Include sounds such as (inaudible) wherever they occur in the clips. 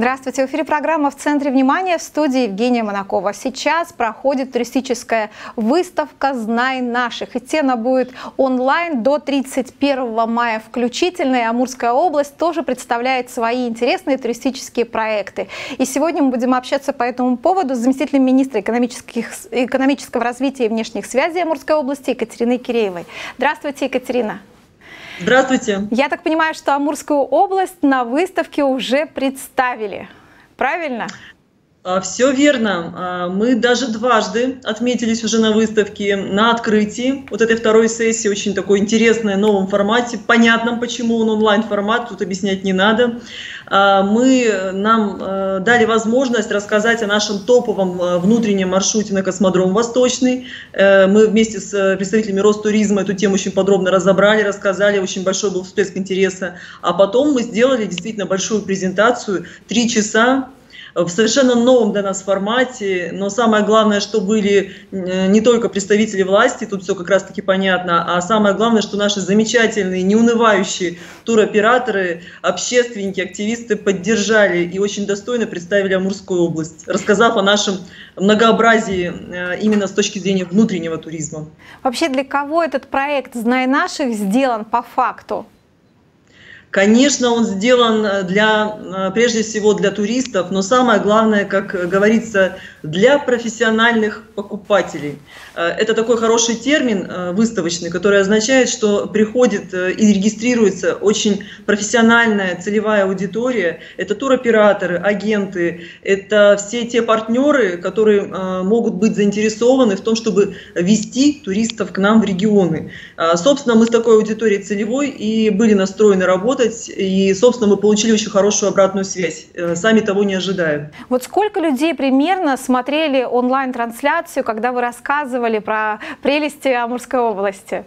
Здравствуйте. В эфире программа «В центре внимания» в студии Евгения Монакова. Сейчас проходит туристическая выставка «Знай наших». Идти она будет онлайн до 31 мая включительно. И Амурская область тоже представляет свои интересные туристические проекты. И сегодня мы будем общаться по этому поводу с заместителем министра экономического развития и внешних связей Амурской области Екатериной Киреевой. Здравствуйте, Екатерина. Здравствуйте. Я так понимаю, что Амурскую область на выставке уже представили. Правильно? А, Все верно. А, мы даже дважды отметились уже на выставке, на открытии вот этой второй сессии, очень такой интересной, новом формате. Понятно, почему он онлайн-формат, тут объяснять не надо. А, мы, нам дали возможность рассказать о нашем топовом внутреннем маршруте на космодром Восточный. Э, мы вместе с представителями Ростуризма эту тему очень подробно разобрали, рассказали, очень большой был всплеск интереса. А потом мы сделали действительно большую презентацию, три часа в совершенно новом для нас формате, но самое главное, что были э, не только представители власти, тут все как раз-таки понятно, а самое главное, что наши замечательные, неунывающие туроператоры, общественники, активисты поддержали и очень достойно представили Амурскую область, рассказав о нашем многообразии э, именно с точки зрения внутреннего туризма. Вообще для кого этот проект «Знай наших» сделан по факту? Конечно, он сделан э, для, э, прежде всего для туристов, но самое главное, как говорится, для профессиональных покупателей. Э, это такой хороший термин выставочный, который означает, что приходит и регистрируется очень профессиональная целевая аудитория. Это туроператоры, агенты, это все те партнеры, которые могут быть заинтересованы в том, чтобы вести туристов к нам в регионы. Собственно, мы с такой аудиторией целевой и были настроены работать работать, и, собственно, мы получили очень хорошую обратную связь, э, сами того не ожидая. Вот сколько людей примерно смотрели онлайн-трансляцию, когда вы рассказывали про прелести Амурской области?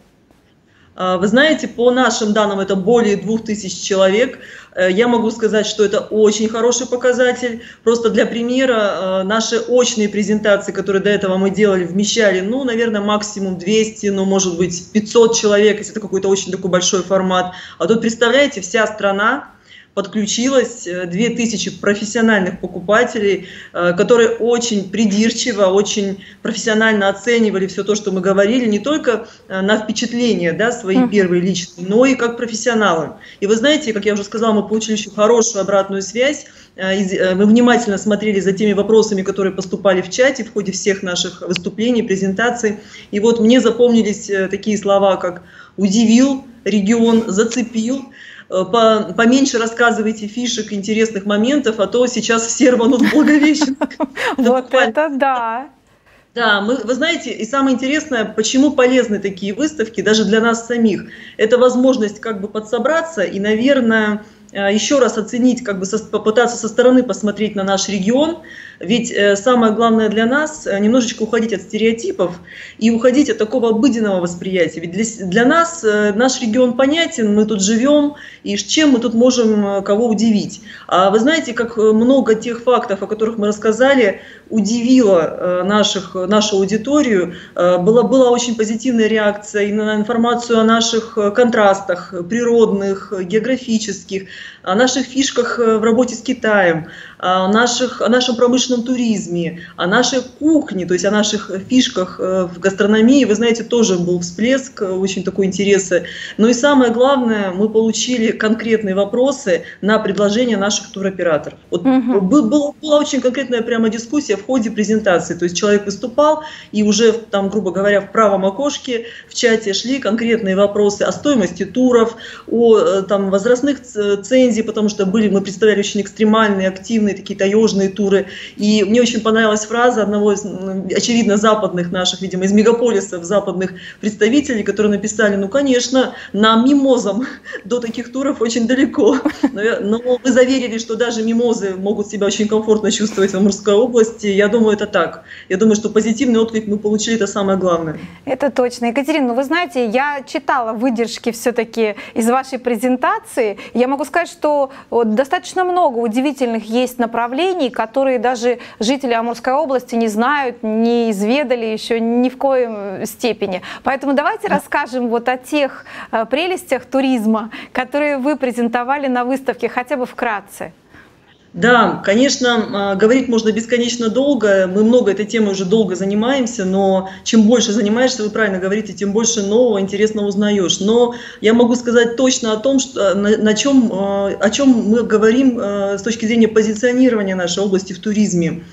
А, вы знаете, по нашим данным это более 2000 человек. Э, я могу сказать, что это очень хороший показатель. Просто для примера, э, наши очные презентации, которые до этого мы делали, вмещали, ну, наверное, максимум 200, ну, может быть, 500 человек, если это какой-то очень такой большой формат. А тут, представляете, вся страна, подключилось 2000 э, профессиональных покупателей, э, которые очень придирчиво, очень профессионально оценивали все то, что мы говорили, не только э, на впечатления да, свои mm. первые личные, но и как профессионалы. И вы знаете, как я уже сказала, мы получили очень хорошую обратную связь, мы внимательно смотрели за теми вопросами, которые поступали в чате в ходе всех наших выступлений, презентаций. И вот мне запомнились такие слова, как «удивил», «регион», «зацепил», по, поменьше рассказывайте фишек, интересных моментов, а то сейчас все рванут в Благовещенск. (laughs) Вот это да! Да, мы, вы знаете, и самое интересное, почему полезны такие выставки даже для нас самих. Это возможность как бы подсобраться и, наверное, Э, еще раз оценить, как бы со, попытаться со стороны посмотреть на наш регион. Ведь э, самое главное для нас э, немножечко уходить от стереотипов и уходить от такого обыденного восприятия. Ведь для, для нас наш регион понятен, мы тут живем, и чем мы тут можем кого удивить. А вы знаете, как много тех фактов, о которых мы рассказали, удивило наших, нашу аудиторию. Была, была очень позитивная реакция и на информацию о наших контрастах природных, географических, о наших фишках э, в работе с Китаем, о, наших, о нашем промышленном туризме, о нашей кухне, то есть о наших фишках э, в гастрономии. Вы знаете, тоже был всплеск, э, очень такой интереса. Но и самое главное, мы получили конкретные вопросы на предложения наших туроператоров. Вот угу. был, была очень конкретная прямо дискуссия в ходе презентации. То есть человек выступал, и уже, там, грубо говоря, в правом окошке в чате шли конкретные вопросы о стоимости туров, о там, возрастных цензии, потому что были, мы представляли очень экстремальные, активные такие таежные туры. И мне очень понравилась фраза одного из, очевидно, западных наших, видимо, из мегаполисов западных представителей, которые написали, ну, конечно, нам мимозам (laughs) до таких туров очень далеко. (laughs) Но, но мы заверили, что даже мимозы могут себя очень комфортно чувствовать в Амурской области. Я думаю, это так. Я думаю, что позитивный отклик мы получили, это самое главное. Это точно. Екатерина, ну вы знаете, я читала выдержки все-таки из вашей презентации. Я могу сказать, что вот, достаточно много удивительных есть направлений, которые даже жители Амурской области не знают, не изведали еще ни в коем степени. Поэтому давайте расскажем вот о тех э, прелестях туризма, которые вы презентовали на выставке, хотя бы вкратце. Да, конечно, а, говорить можно бесконечно долго. Мы много этой темой уже долго занимаемся, но чем больше занимаешься, вы правильно говорите, тем больше нового, интересного узнаешь. Но я могу сказать точно о том, что, на, на чем, а, о чем мы говорим а, с точки зрения позиционирования нашей области в туризме.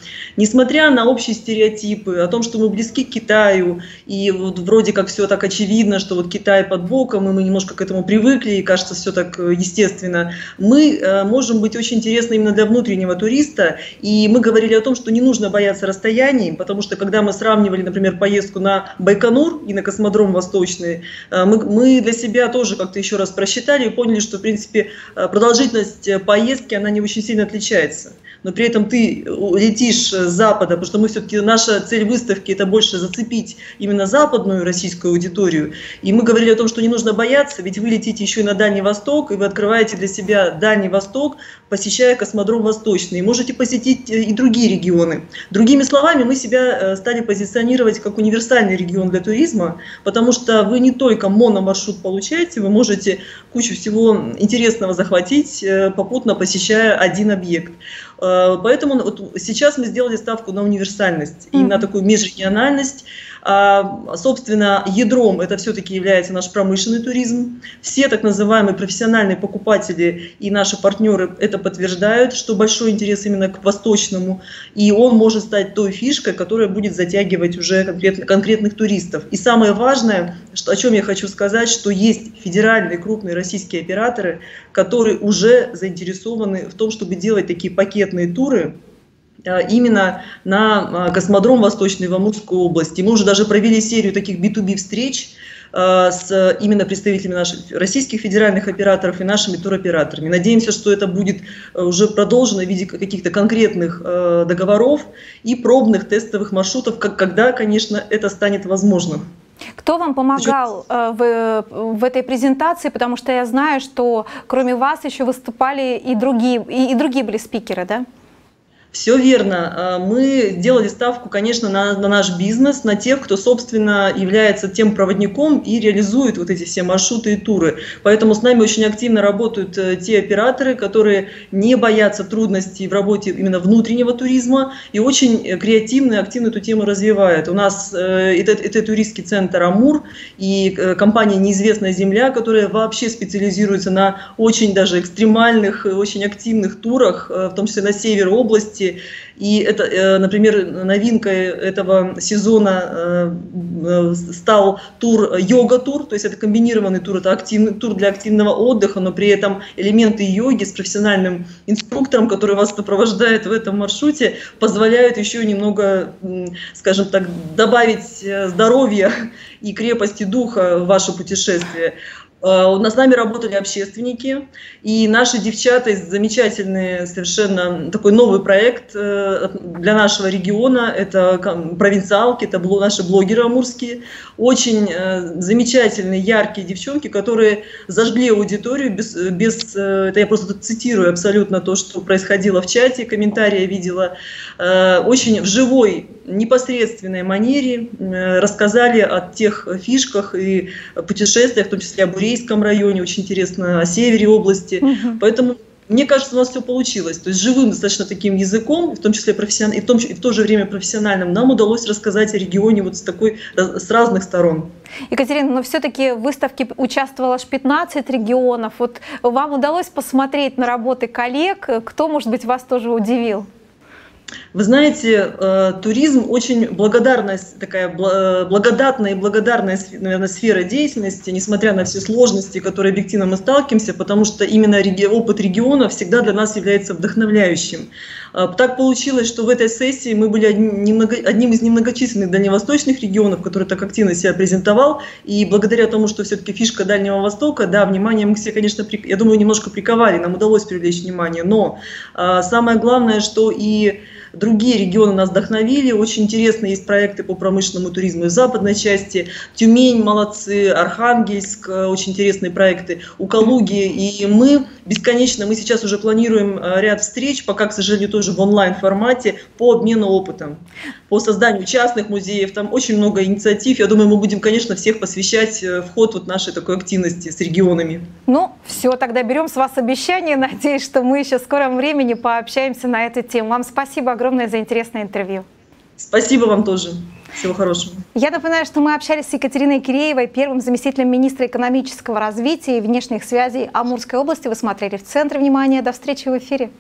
Несмотря на общие стереотипы о том, что мы близки к Китаю, и вот вроде как все так очевидно, что вот Китай под боком, и мы немножко к этому привыкли, и кажется все так э, естественно, мы э, можем быть очень интересны именно для внутреннего туриста, и мы говорили о том, что не нужно бояться расстояний, потому что когда мы сравнивали, например, поездку на Байконур и на космодром Восточный, э, мы, мы для себя тоже как-то еще раз просчитали и поняли, что, в принципе, продолжительность поездки, она не очень сильно отличается но при этом ты летишь с Запада, потому что мы все-таки, наша цель выставки это больше зацепить именно западную российскую аудиторию. И мы говорили о том, что не нужно бояться, ведь вы летите еще и на Дальний Восток, и вы открываете для себя Дальний Восток, посещая космодром Восточный. И можете посетить э, и другие регионы. Другими словами, мы себя э, стали позиционировать как универсальный регион для туризма, потому что вы не только мономаршрут получаете, вы можете кучу всего интересного захватить, э, попутно посещая один объект. Э, поэтому вот сейчас мы сделали ставку на универсальность и на такую межрегиональность. А, собственно, ядром это все-таки является наш промышленный туризм. Все так называемые профессиональные покупатели и наши партнеры это подтверждают, что большой интерес именно к восточному. И он может стать той фишкой, которая будет затягивать уже конкретно, конкретных туристов. И самое важное, что, о чем я хочу сказать, что есть федеральные крупные российские операторы, которые уже заинтересованы в том, чтобы делать такие пакетные туры, именно на э, космодром Восточный в Амурской области. Мы уже даже провели серию таких B2B встреч э, с именно представителями наших российских федеральных операторов и нашими туроператорами. Надеемся, что это будет уже продолжено в виде каких-то конкретных договоров и пробных тестовых маршрутов, когда, конечно, это станет возможным. Кто вам помогал э, в, в этой презентации? Потому что я знаю, что кроме вас еще выступали и другие, и, и другие были спикеры, да? Все верно. А, мы делали ставку, конечно, на, на наш бизнес, на тех, кто, собственно, является тем проводником и реализует вот эти все маршруты и туры. Поэтому с нами очень активно работают э, те операторы, которые не боятся трудностей в работе именно внутреннего туризма и очень э, креативно и активно эту тему развивают. У нас э, это, это туристский центр «Амур» и компания «Неизвестная земля», которая вообще специализируется на очень даже экстремальных, очень активных турах, в том числе на север области, области. И это, э, например, новинкой этого сезона э, э, стал тур йога-тур, то есть это комбинированный тур, это активный тур для активного отдыха, но при этом элементы йоги с профессиональным инструктором, который вас сопровождает в этом маршруте, позволяют еще немного, скажем так, добавить здоровья (laughs) и крепости духа в ваше путешествие. Э, с нами работали общественники, и наши девчата, замечательный совершенно такой новый проект э, для нашего региона, это провинциалки, это наши блогеры амурские, очень э, замечательные, яркие девчонки, которые зажгли аудиторию без, без это я просто цитирую абсолютно то, что происходило в чате, комментарии я видела, очень в живой непосредственной манере рассказали о тех фишках и путешествиях, в том числе о Бурейском районе, очень интересно, о севере области. Угу. Поэтому мне кажется, у нас все получилось. То есть живым достаточно таким языком, в том числе профессион... и, в том, и в то же время профессиональным, нам удалось рассказать о регионе вот с такой с разных сторон. Екатерина, но все-таки в выставке участвовало аж 15 регионов. Вот вам удалось посмотреть на работы коллег? Кто, может быть, вас тоже удивил? Вы знаете, э, туризм очень благодарная, такая э, благодатная и благодарная, наверное, сфера деятельности, несмотря на все сложности, которые объективно мы сталкиваемся, потому что именно опыт региона всегда для нас является вдохновляющим. Э, так получилось, что в этой сессии мы были одним из немногочисленных дальневосточных регионов, который так активно себя презентовал, и благодаря тому, что все-таки фишка Дальнего Востока, да, внимание мы все, конечно, я думаю, немножко приковали, нам удалось привлечь внимание, но самое главное, что и другие регионы нас вдохновили. Очень интересные есть проекты по промышленному туризму в западной части. Тюмень молодцы, Архангельск, э, очень интересные проекты, у Калуги. И мы бесконечно, мы сейчас уже планируем э, ряд встреч, пока, к сожалению, тоже в онлайн формате по обмену опытом, по созданию частных музеев. Там очень много инициатив. Я думаю, мы будем, конечно, всех посвящать э, вход вот нашей такой активности с регионами. Ну, все, тогда берем с вас обещание. (laughs) Надеюсь, что мы еще в скором времени пообщаемся на эту тему. Вам спасибо огромное за интересное интервью. Спасибо вам тоже. Всего хорошего. Я напоминаю, что мы общались с Екатериной Киреевой, первым заместителем министра экономического развития и внешних связей Амурской области. Вы смотрели в центре внимания. До встречи в эфире.